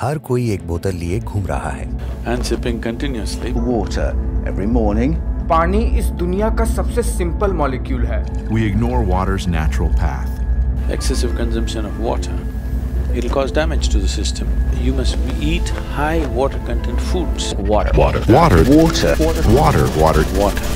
हर कोई एक बोतल लिए घूम रहा है and sipping continuously. water every morning. पानी इस दुनिया का सबसे सिंपल मॉलिक्यूल है We ignore water's natural path. Excessive consumption of water, it'll cause damage to the system. You must eat high water content foods. Water. Water. Water. Water. Water. Water. Water.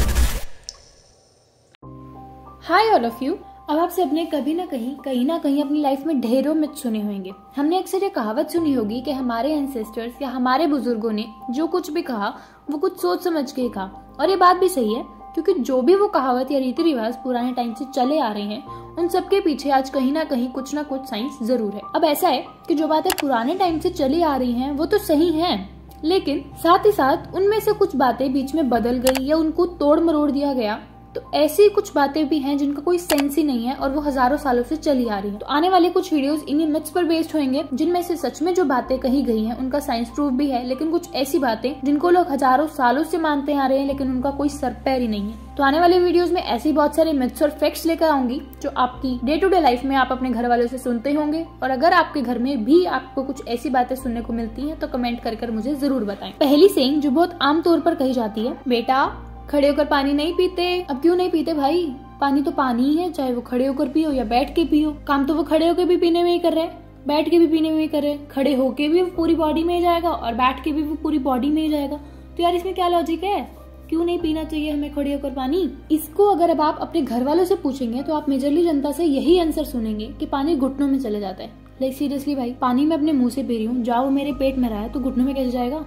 Hi all of you अब आप सबने कभी ना कहीं कहीं ना कहीं अपनी लाइफ में ढेरों मिथ सुने होंगे। हमने अक्सर ये कहावत सुनी होगी कि हमारे एंसेस्टर्स या हमारे बुज़ुर्गों ने जो कुछ भी कहा, वो कुछ सोच समझ के कहा। और ये बात भी सही है, क्योंकि जो भी वो कहावत या रीति रिवाज पुराने टाइम से चले आ रहे हैं, उन सबके पीछे आज कहीं ना कहीं कुछ ना कुछ साइंस ज़रूर है। अब ऐसा है कि जो बातें पुराने टाइम से चली आ रही हैं, वो तो सही हैं, लेकिन साथ ही साथ उनमें से कुछ बातें बीच में बदल गई या उनको तोड़ मरोड़ दिया गया तो ऐसी कुछ बातें भी हैं जिनका कोई सेंस ही नहीं है और वो हज़ारों सालों से चली आ रही है। तो आने वाले कुछ वीडियोस इन्हीं मिथ्स पर बेस्ड होंगे, जिनमें से सच में जो बातें कही गई हैं, उनका साइंस प्रूफ भी है, लेकिन कुछ ऐसी बातें जिनको लोग हज़ारों सालों से मानते आ रहे हैं, लेकिन उनका कोई सर पैर ही नहीं है। तो आने वाले वीडियोस में ऐसी बहुत सारे मिथ्स और फैक्ट्स लेकर आऊँगी, जो आपकी डे टू डे लाइफ में आप अपने घर वालों से सुनते होंगे, और अगर आपके घर में भी आपको कुछ ऐसी बातें सुनने को मिलती हैं तो कमेंट कर कर मुझे ज़रूर बताएँ। पहली सेइंग जो बहुत आम तौर पर कही जाती है, बेटा खड़े होकर पानी नहीं पीते। अब क्यों नहीं पीते भाई? पानी तो पानी ही है, चाहे वो खड़े होकर पियो या बैठ के पियो। काम तो वो खड़े होकर भी पीने में ही कर रहे हैं। बैठ के भी पीने में ही कर रहे हैं। खड़े होके भी वो पूरी बॉडी में ही जाएगा और बैठ के भी वो पूरी बॉडी में ही जाएगा। तो यार इसमें क्या लॉजिक है? क्यों नहीं पीना चाहिए हमें खड़े होकर पानी? इसको अगर अब आप अपने घर वालों से पूछेंगे तो आप मेजरली जनता से यही आंसर सुनेंगे कि पानी घुटनों में चले जाता है। लाइक सीरियसली भाई, पानी मैं अपने मुँह से पी रही हूँ। जाओ मेरे पेट में रहा है तो घुटनों में कैसे जाएगा?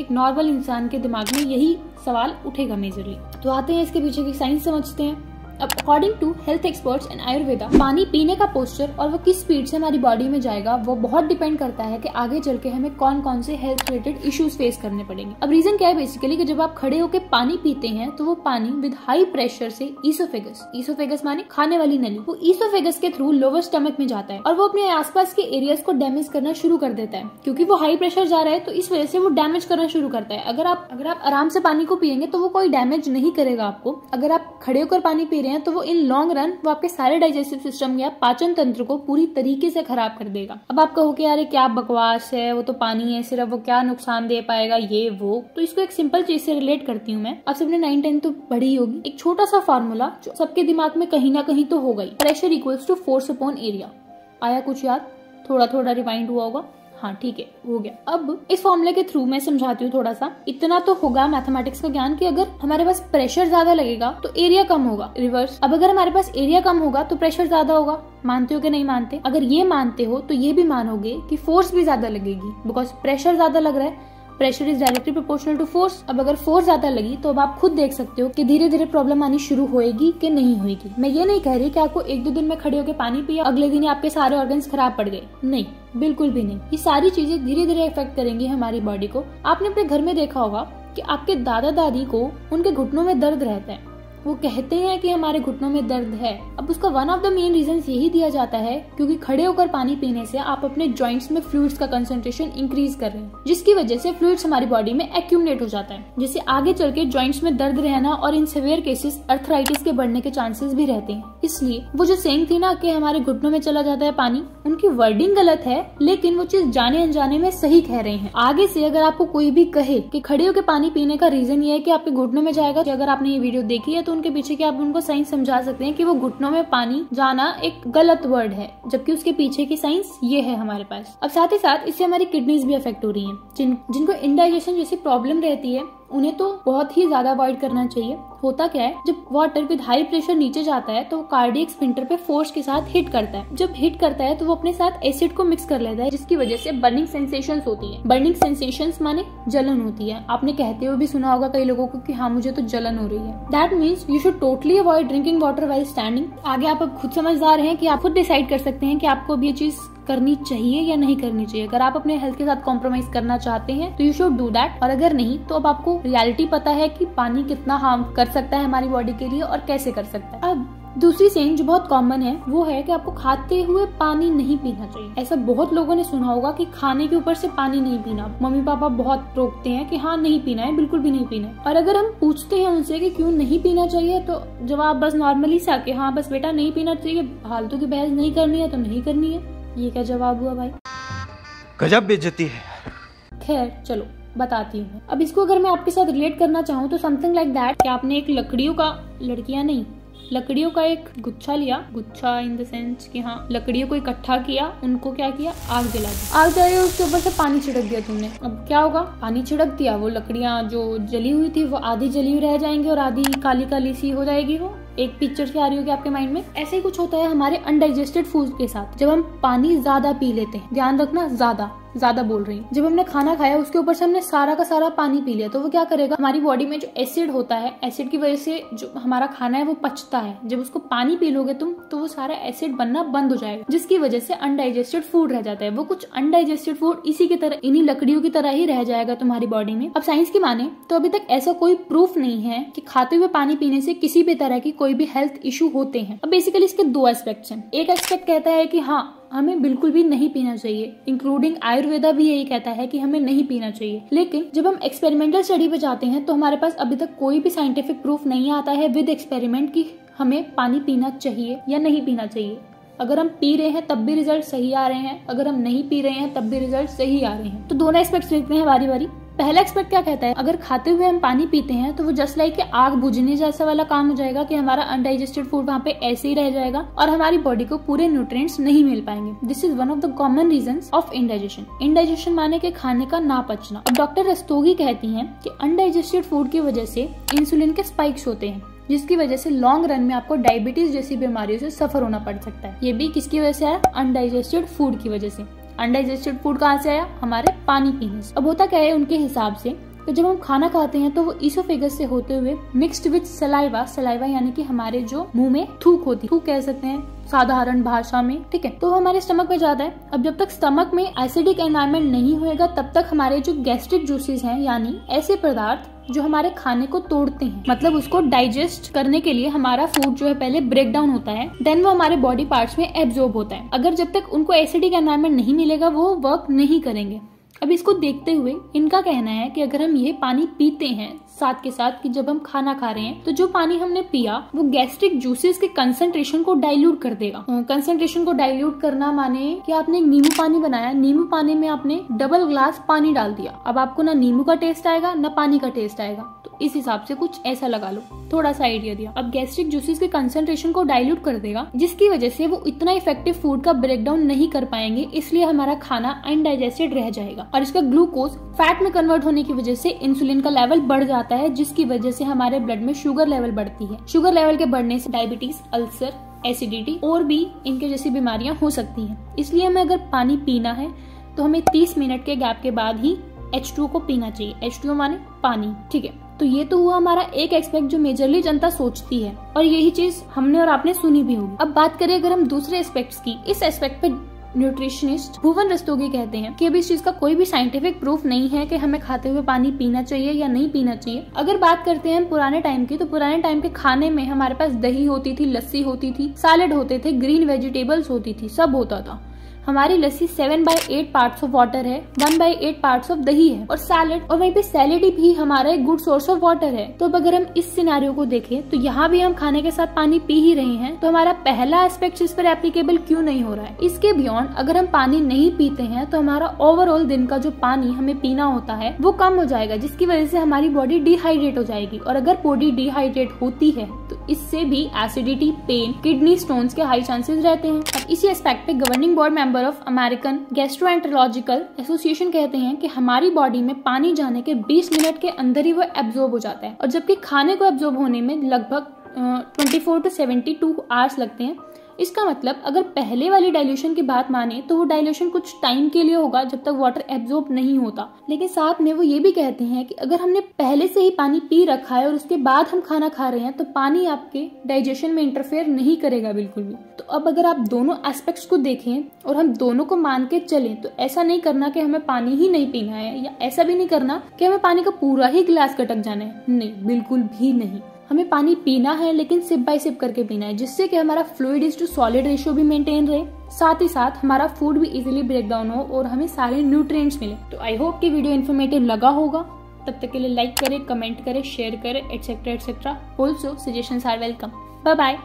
एक नॉर्मल इंसान के दिमाग में यही सवाल उठेगा मेजरली तो आते हैं इसके पीछे की साइंस समझते हैं। According to health experts and Ayurveda पानी पीने का पोस्चर और वो किस स्पीड से हमारी बॉडी में जाएगा, वो बहुत डिपेंड करता है कि आगे चल के हमें कौन कौन से हेल्थ रिलेटेड इश्यूज़ फेस करने पड़ेंगे। अब रीजन क्या है बेसिकली कि जब आप खड़े होकर पानी पीते हैं तो वो पानी विद हाई प्रेशर से ईसोफेगस ईसोफेगस माने खाने वाली नली, वो ईसोफेगस के थ्रू लोअर स्टमक में जाता है और वो अपने आसपास के एरियाज़ को डैमेज करना शुरू कर देता है। क्योंकि वो हाई प्रेशर जा रहा है तो इस वजह से वो डैमेज करना शुरू करता है। अगर आप अगर आप आराम से पानी को पियेंगे तो वो कोई डैमेज नहीं करेगा आपको। अगर आप खड़े होकर पानी पी रहे हैं तो वो इन लॉन्ग रन वो आपके सारे डाइजेस्टिव सिस्टम या पाचन तंत्र को पूरी तरीके से खराब कर देगा। अब आप कहो कि यार क्या बकवास है, वो तो पानी है, सिर्फ़ वो क्या नुकसान दे पाएगा, ये, वो। तो इसको एक सिंपल चीज़ से रिलेट करती हूँ मैं। आप सबने नाइन टेन तो पढ़ी होगी। एक छोटा सा फॉर्मूला जो सबके दिमाग में कहीं ना कहीं तो होगा ही। Pressure equals to force upon area आया कुछ याद? थोड़ा थोड़ा रिवाइंड हुआ होगा। हाँ ठीक है, हो गया। अब इस फॉर्मूले के थ्रू मैं समझाती हूँ थोड़ा सा इतना तो होगा मैथमेटिक्स का ज्ञान कि अगर हमारे पास प्रेशर ज़्यादा लगेगा तो एरिया कम होगा रिवर्स अब अगर हमारे पास एरिया कम होगा तो प्रेशर ज़्यादा होगा। मानते हो कि नहीं मानते? अगर ये मानते हो तो ये भी मानोगे की फोर्स भी ज़्यादा लगेगी बिकॉज़ प्रेशर ज़्यादा लग रहा है pressure is directly proportional to force अब अगर फोर्स ज़्यादा लगी तो अब आप खुद देख सकते हो कि धीरे धीरे प्रॉब्लम आनी शुरू होएगी कि नहीं होएगी। मैं ये नहीं कह रही कि आपको एक दो दिन में खड़े होकर पानी पिया, अगले दिन आपके सारे ऑर्गन खराब पड़ गए। नहीं, बिल्कुल भी नहीं। ये सारी चीज़ें धीरे धीरे इफ़ेक्ट करेंगी हमारी बॉडी को। आपने अपने घर में देखा होगा कि आपके दादा दादी को उनके घुटनों में दर्द रहता है। वो कहते हैं कि हमारे घुटनों में दर्द है। अब उसका one of the main reason यही दिया जाता है क्योंकि खड़े होकर पानी पीने से आप अपने जॉइंट्स में फ्लूइड्स का कंसेंट्रेशन इंक्रीज कर रहे हैं, जिसकी वजह से फ्लूइड्स हमारी बॉडी में एक्यूमुलेट हो जाता है। जिससे आगे चल के जॉइंट्स में दर्द रहना और इन सिवियर केसेस अर्थराइटिस के बढ़ने के चांसेस भी रहते हैं। इसलिए वो जो सेंग थी ना कि हमारे घुटनों में चला जाता है पानी, उनकी वर्डिंग गलत है, लेकिन वो चीज़ जाने अनजाने में सही कह रहे हैं। आगे से अगर आपको कोई भी कहे कि खड़े होकर पानी पीने का रीजन ये है कि आपके घुटनों में जाएगा तो अगर आपने ये वीडियो देखी है तो उनके पीछे की आप उनको साइंस समझा सकते हैं कि वो घुटनों में पानी जाना एक गलत वर्ड है, जबकि उसके पीछे की साइंस ये है हमारे पास। अब साथ ही साथ इससे हमारी किडनीज भी अफेक्ट हो रही है, जिन, जिनको इंडाइजेशन जैसी प्रॉब्लम रहती है उन्हें तो बहुत ही ज़्यादा अवॉइड करना चाहिए। होता क्या है, जब वाटर विद हाई प्रेशर नीचे जाता है तो कार्डियक स्पिंटर पे फोर्स के साथ हिट करता है। जब हिट करता है तो वो अपने साथ एसिड को मिक्स कर लेता है, जिसकी वजह से बर्निंग सेंसेशन होती है। बर्निंग सेंसेशन माने जलन होती है। आपने कहते हुए भी सुना होगा कई लोगों को कि हाँ मुझे तो जलन हो रही है। That means you should totally avoid drinking water while standing आगे आप खुद समझदार हैं कि आप खुद डिसाइड कर सकते हैं कि आपको अब ये चीज़ करनी चाहिए या नहीं करनी चाहिए? अगर आप अपने हेल्थ के साथ कॉम्प्रोमाइज करना चाहते हैं तो यू शुड डू दैट और अगर नहीं तो अब आपको रियलिटी पता है कि पानी कितना हार्म कर सकता है हमारी बॉडी के लिए और कैसे कर सकता है। अब, दूसरी सेइंग जो बहुत कॉमन है, वो है कि आपको खाते हुए पानी नहीं पीना चाहिए। ऐसा बहुत लोगों ने सुना होगा कि खाने के ऊपर से पानी नहीं पीना। मम्मी पापा बहुत रोकते हैं कि हाँ नहीं पीना है, बिल्कुल भी नहीं पीना है। और अगर हम पूछते हैं उनसे कि क्यों नहीं पीना चाहिए तो जवाब बस नॉर्मली से आके हाँ बस बेटा, नहीं पीना चाहिए। फालतू की बहस नहीं करनी है तो नहीं करनी है। ये क्या जवाब हुआ भाई? गजब बेइज्जती है। खैर चलो बताती हूँ। अब इसको अगर मैं आपके साथ रिलेट करना चाहूँ तो समथिंग लाइक दैट कि आपने एक लकड़ियों का लड़कियाँ नहीं लकड़ियों का एक गुच्छा लिया। गुच्छा इन द सेंस कि हाँ लकड़ियों को इकट्ठा किया उनको क्या किया? आग जला दी। आग जलाई उसके ऊपर से पानी छिड़क दिया तुमने। अब क्या होगा? पानी छिड़क दिया वो लकड़ियाँ जो जली हुई थी वो आधी जली हुई रह जाएँगी और आधी काली काली सी हो जाएगी वो। एक पिक्चर से आ रही होगी आपके माइंड में? ऐसे ही कुछ होता है हमारे अनडाइजेस्टेड फ़ूड के साथ। जब हम पानी ज़्यादा पी लेते हैं, ध्यान रखना ज़्यादा। ज़्यादा बोल रही जब हमने खाना खाया, उसके ऊपर से हमने सारा का सारा पानी पी लिया तो वो क्या करेगा? हमारी बॉडी में जो एसिड होता है एसिड की वजह से जो हमारा खाना है, वो पचता है। जब उसको पानी पी लोगे तुम तो वो सारा एसिड बनना बंद हो जाएगा, जिसकी वजह से अनडाइजेस्टेड फ़ूड रह जाता है। वो कुछ अनडाइजेस्टेड फ़ूड इसी की तरह, इन्हीं लकड़ियों की तरह ही रह जाएगा तुम्हारी बॉडी में। अब साइंस की माने तो अभी तक ऐसा कोई प्रूफ नहीं है कि खाते हुए पानी पीने से किसी भी तरह की कोई भी हेल्थ इशू होते हैं। अब बेसिकली इसके दो एस्पेक्ट हैं। एक एस्पेक्ट कहता है कि हाँ हमें बिल्कुल भी नहीं पीना चाहिए। इंक्लूडिंग आयुर्वेदा भी यही कहता है कि हमें नहीं पीना चाहिए। लेकिन जब हम एक्सपेरिमेंटल स्टडी पे जाते हैं तो हमारे पास अभी तक कोई भी साइंटिफिक प्रूफ नहीं आता है विद एक्सपेरिमेंट की हमें पानी पीना चाहिए या नहीं पीना चाहिए। अगर हम पी रहे हैं, तब भी रिज़ल्ट सही आ रहे हैं। अगर हम नहीं पी रहे हैं, तब भी रिज़ल्ट सही आ रहे हैं। तो दोनों एक्सपेक्ट देखते हैं बारी बारी पहला एक्सपेक्ट क्या कहता है? अगर खाते हुए हम पानी पीते हैं तो वो जस्ट लाइक आग बुझने जैसा वाला काम हो जाएगा कि हमारा अनडाइजेस्टेड फ़ूड वहाँ पे ऐसे ही रह जाएगा और हमारी बॉडी को पूरे न्यूट्रिएंट्स नहीं मिल पाएँगे। This is one of the common reason of indigestion indigestion माने के खाने का ना पचना। डॉक्टर रस्तोगी कहती है की अनडाइजेस्टेड फ़ूड की वजह से इंसुलिन के स्पाइक्स होते हैं, जिसकी वजह से लॉन्ग रन में आपको डायबिटीज़ जैसी बीमारियों से सफ़र होना पड़ सकता है। ये भी किसकी वजह से आया अनडाइजेस्टेड फ़ूड की वजह से। अनडाइजेस्टेड फ़ूड कहाँ से आया? हमारे पानी पीने से अब होता क्या है उनके हिसाब से तो जब हम खाना खाते हैं तो वो ईसोफेगस से होते हुए मिक्स्ड विद सलाइवा सलाइवा यानी कि हमारे जो मुँह में थूक होती है। थूक कह सकते हैं साधारण भाषा में, ठीक है? तो हमारे स्टमक में जाता है। अब जब तक स्टमक में एसिडिक एनवायरमेंट नहीं होएगा, तब तक हमारे जो गैस्ट्रिक जूसेस हैं, यानी ऐसे पदार्थ जो हमारे खाने को तोड़ते हैं। मतलब उसको डाइजेस्ट करने के लिए हमारा फ़ूड जो है पहले ब्रेक डाउन होता है देन वो हमारे बॉडी पार्ट्स में एब्जॉर्ब होता है। अगर जब तक उनको एसिडिक एनवायरमेंट नहीं मिलेगा, वो वर्क नहीं करेंगे। अब इसको देखते हुए इनका कहना है कि अगर हम ये पानी पीते हैं साथ के साथ कि जब हम खाना खा रहे हैं तो जो पानी हमने पिया, वो गैस्ट्रिक जूसेस के कंसेंट्रेशन को डाइल्यूट कर देगा। कंसेंट्रेशन को डाइल्यूट करना माने कि आपने नींबू पानी बनाया। नींबू पानी में आपने डबल ग्लास पानी डाल दिया। अब आपको ना नींबू का टेस्ट आएगा, ना पानी का टेस्ट आएगा। इस हिसाब से कुछ ऐसा लगा लो। थोड़ा सा आइडिया दिया। अब गैस्ट्रिक जूसेस के कंसेंट्रेशन को डाइल्यूट कर देगा, जिसकी वजह से वो इतना इफ़ेक्टिव फ़ूड का ब्रेक डाउन नहीं कर पाएँगे, इसलिए हमारा खाना अनडाइजेस्टेड रह जाएगा। और इसका ग्लूकोज फैट में कन्वर्ट होने की वजह से इंसुलिन का लेवल बढ़ जाता है, जिसकी वजह से हमारे ब्लड में शुगर लेवल बढ़ती है। शुगर लेवल के बढ़ने से डायबिटीज़ अल्सर एसिडिटी और भी इनके जैसी बीमारियाँ हो सकती हैं। इसलिए हमें अगर पानी पीना है तो हमें 30 मिनट के गैप के बाद ही H2O को पीना चाहिए। H2O माने पानी, ठीक है। तो ये तो हुआ हमारा एक एक्सपेक्ट जो मेजरली जनता सोचती है, और यही चीज़ हमने और आपने सुनी भी होगी। अब बात करें अगर हम दूसरे एस्पेक्ट्स की, इस एस्पेक्ट पे न्यूट्रिशनिस्ट भुवन रस्तोगी कहते हैं कि अभी इस चीज़ का कोई भी साइंटिफिक प्रूफ नहीं है कि हमें खाते हुए पानी पीना चाहिए या नहीं पीना चाहिए। अगर बात करते हैं पुराने टाइम की तो पुराने टाइम के खाने में हमारे पास दही होती थी, लस्सी होती थी सैलेड होते थे ग्रीन वेजिटेबल्स होती थी, सब होता था। हमारी lassi seven by eight part of water है one by eight parts of दही है और सैलेड और वहीं पे सैलेड भी हमारा एक गुड सोर्स ऑफ़ वाटर है। तो अब अगर हम इस सिनारियो को देखें तो यहाँ भी हम खाने के साथ पानी पी ही रहे हैं तो हमारा पहला एस्पेक्ट इस पर एप्लीकेबल क्यों नहीं हो रहा है? इसके बियॉन्ड अगर हम पानी नहीं पीते हैं तो हमारा ओवरऑल दिन का जो पानी हमें पीना होता है, वो कम हो जाएगा, जिसकी वजह से हमारी बॉडी डिहाइड्रेट हो जाएगी। और अगर बॉडी डिहाइड्रेट होती है तो इससे भी एसिडिटी पेन किडनी स्टोन के हाई चांसेस रहते हैं। अब इसी एस्पेक्ट पे governing board member of American gastroenterological association कहते हैं कि हमारी बॉडी में पानी जाने के 20 मिनट के अंदर ही वो एब्जॉर्ब हो जाता है। और जबकि खाने को एब्जॉर्ब होने में लगभग twenty four to seventy two hours लगते हैं। इसका मतलब अगर पहले वाली डाइल्यूशन की बात माने तो वो डाइल्यूशन कुछ टाइम के लिए होगा, जब तक वाटर एब्जॉर्ब नहीं होता। लेकिन साथ में वो ये भी कहते हैं कि अगर हमने पहले से ही पानी पी रखा है और उसके बाद हम खाना खा रहे हैं तो पानी आपके डाइजेशन में इंटरफेयर नहीं करेगा बिल्कुल भी। तो अब अगर आप दोनों एस्पेक्ट्स को देखें और हम दोनों को मान के चलें तो ऐसा नहीं करना कि हमें पानी ही नहीं पीना है, या ऐसा भी नहीं करना कि हमें पानी का पूरा ही गिलास कटक जाना है। नहीं, बिल्कुल भी नहीं। हमें पानी पीना है, लेकिन सिप बाय सिप करके पीना है, जिससे कि हमारा fluid is to solid ratio भी मेंटेन रहे। साथ ही साथ हमारा फ़ूड भी इजीली ब्रेक डाउन हो और हमें सारे न्यूट्रिएंट्स मिले। तो आई होप कि वीडियो इन्फॉर्मेटिव लगा होगा। तब तक के लिए लाइक करें कमेंट करें शेयर करें etcetera etcetera also suggestion are welcome bye bye